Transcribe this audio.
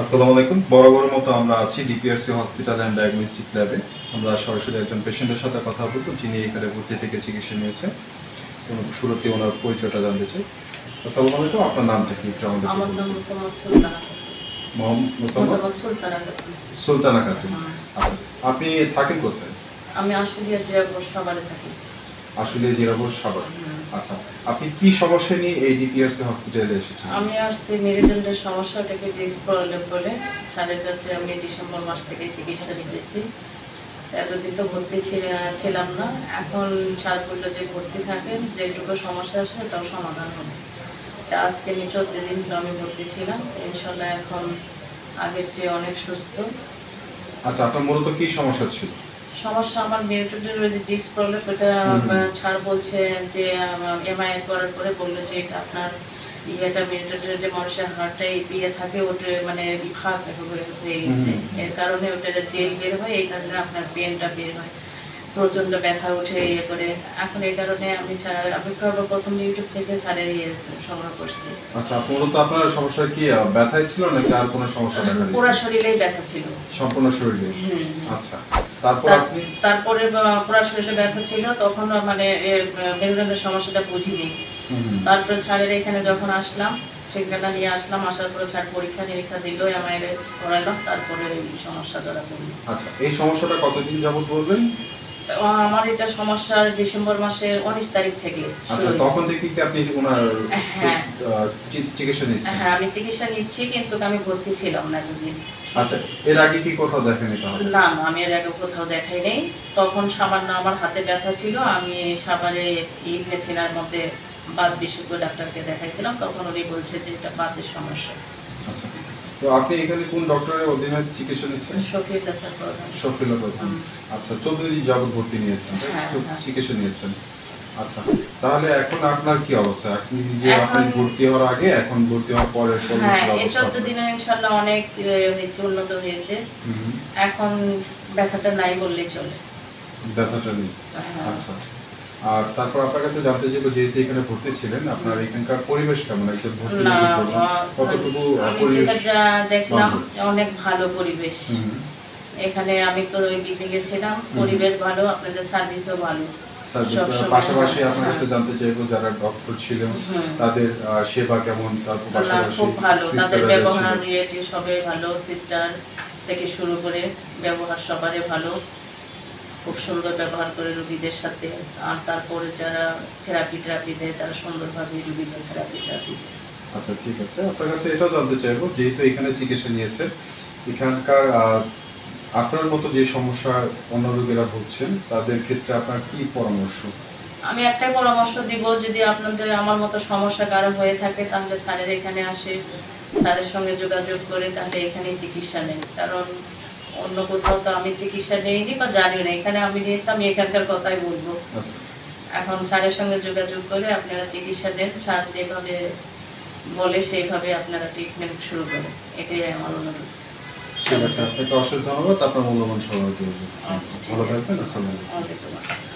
আসসালামু আলাইকুম। বরাবর মতো আমরা আছি ডিপিআরসি হসপিটাল অ্যান্ড ডায়াগনস্টিক ল্যাবে। আমরা সরাসরি একজন পেশেন্টের সাথে কথা বলব যিনি এখানে ভর্তি থেকে চিকিৎসা নিয়েছে এবং শুরুতে ওনার পরিচয়টা জানতে চাই। আসসালামু আলাইকুম আপনার নামটা কি একটু আমাদের আমার নাম সুলতানা খাতুন। হ্যাঁ। আচ্ছা আপনি থাকেন কোথায়? আমি জেলা গোসাবারে থাকি। আসলে জিরাবর সাগর আচ্ছা আপনি কি সমস্যা নিয়ে এই ডিপিআরসি হসপিটালে এসেছেন? আমি আসছি মেরুদণ্ডের সমস্যাটাকে ডিস্ক প্রবলেম বলে স্যারের কাছে আমি ডিসেম্বর মাস থেকে চিকিৎসা নিতেছি। এতদিন তো ভর্তি ছিল- ছিলাম না। এখন স্যার বলল যে ভর্তি থাকেন যেটুকু সমস্যা আছে ওটাও সমাধান হবে। তা আজকে নিয়ে চোদ্দ দিন আমি ভর্তি ছিলাম। ইনশাল্লাহ এখন আগের চেয়ে অনেক সুস্থ। আচ্ছা আপনার মূলত কি সমস্যা ছিল? সমস্যা আমার মিউটেটের ওই যে ডিস্ক প্রবলেম ওটা ছাড় বলছে যে এমআই করার পরে বলল যে এটা আপনার ইয়েটা মিউটেটের যে মানুষের হাড়টা ইয়ে থাকে ওটা মানে ফাঁক হয়ে হয়ে গেছে। এর কারণে ওটা জেল বের হয় এই কারণে আপনার পেনটা বের হয়। প্রচণ্ড ব্যথা উঠে ইয়ে করে। এখন এই কারণে আমি আমি প্রথম ইউটিউব থেকে ছাড়ের ইয়ে সংগ্রহ করছি। আচ্ছা মূলত আপনার সমস্যা কি আহ, ব্যথায় ছিল নাকি আর কোনো সমস্যা দেখা দিয়েছে? পুরো শরীরেই ব্যথা ছিল। সম্পূর্ণ শরীরে আচ্ছা তারপর আপনি? তারপরে পুরো শরীরে ব্যথা ছিল তখন মানে মেরুদণ্ডের সমস্যাটা বুঝিনি। তারপরে ছাড়ের এখানে যখন আসলাম ঠিকানা নিয়ে আসলাম আসার পরে ছাড় পরীক্ষা নিরীক্ষা দিল এমআইএর করালাম তারপরে এই সমস্যা ধরা পড়ল। আচ্ছা এই সমস্যাটা কতদিন যাবত বলবেন? আমার এটা সমস্যা ডিসেম্বর মাসের উনিশ তারিখ থেকে আচ্ছা তখন থেকে কি আপনি ওনার হ্যাঁ। চিকিৎসা নিচ্ছেন? হ্যাঁ আমি চিকিৎসা নিচ্ছি কিন্তু আমি ভর্তি ছিলাম না এতদিন আচ্ছা এর আগে কি কোথাও দেখেনি না না, আমি এর আগে কোথাও দেখাই নেই। তখন সামান্য আমার হাতে ব্যথা ছিল আমি সাভারে ইবনে সিনার মধ্যে বাদ বিশুদ্ধ ডাক্তারকে দেখাইছিলাম তখন উনি বলছে যে এটা বাতের সমস্যা। আচ্ছা। তো আপনি এখানে কোন ডক্টরের অধীনে চিকিৎসা নিচ্ছেন? প্রধান। শফিলা প্রধান। আচ্ছা চোদ্দ দিন যাবত ভর্তি নিয়েছেন? হ্যাঁ, হ্যাঁ। চিকিৎসা নিয়েছেন। আচ্ছা তাহলে এখন আপনার কি অবস্থা? আপনি যে আপনি ভর্তি হওয়ার আগে এখন ভর্তি হওয়ার পরে হ্যাঁ এই অবস্থা চোদ্দ দিনে ইনশাল্লাহ অনেক হয়েছে উন্নত হয়েছে। এখন ব্যথাটা নাই বললেই চলে। ব্যথাটা নেই। হ্যাঁ। আচ্ছা। আর তারপর আপনার কাছে জানতে চাইব যেহেতু এখানে ভর্তি ছিলেন আপনার এখানকার পরিবেশ কেমন? একজন ভর্তি জন্য কতটুকু পরিবেশ দেখলাম অনেক ভালো পরিবেশ। এখানে আমি তো ওই বিল্ডিং এ ছিলাম পরিবেশ ভালো আপনাদের সার্ভিসও ভালো। পাশাপাশি আপনার কাছে হ্যাঁ। জানতে চাইব যারা ডক্টর ছিলেন তাদের সেবা কেমন? তারপর পাশাপাশি খুব ভালো তাদের ব্যবহার ছিলেন। সবাই ভালো সিস্টার থেকে শুরু করে ব্যবহার সবারই ভালো। খুব সুন্দর ব্যবহার করে রুগীদের সাথে। আর তারপরে যারা থেরাপি টেরাপি দেয় তারা সুন্দরভাবে রুগীদের থেরাপি টেরাপি দেয়। আচ্ছা ঠিক আছে। আপনার কাছে এটাও জানতে চাইব যেহেতু এখানে চিকিৎসা নিয়েছেন এখানকার আপনার মতো যে সমস্যা অন্য রোগীরা ভুগছেন তাদের ক্ষেত্রে আপনার কি পরামর্শ? আমি একটাই পরামর্শ দিব যদি আপনাদের আমার মতো সমস্যা কারও হয়ে থাকে তাহলে স্যারের এখানে আসে স্যারের সঙ্গে যোগাযোগ করে তাহলে এখানে চিকিৎসা নেন। কারণ অন্য কোথাও তো আমি চিকিৎসা নেইনি বা জানিও না। এখানে আমি নিয়েছি আমি এখানকার কথাই বলব। আচ্ছা আচ্ছা। এখন স্যারের সঙ্গে যোগাযোগ করে আপনারা চিকিৎসা দেন স্যার যেভাবে বলে সেইভাবে আপনারা ট্রিটমেন্ট শুরু করেন। এটাই আমার অনুরোধ। ঠিক আছে আপনাকে অশেষ ধন্যবাদ। আপনার মূল্যবান দেওয়ার আচ্ছা, ভালো। থাকবেন আসসালামু আলাইকুম। ওয়ালাইকুম আসসালাম।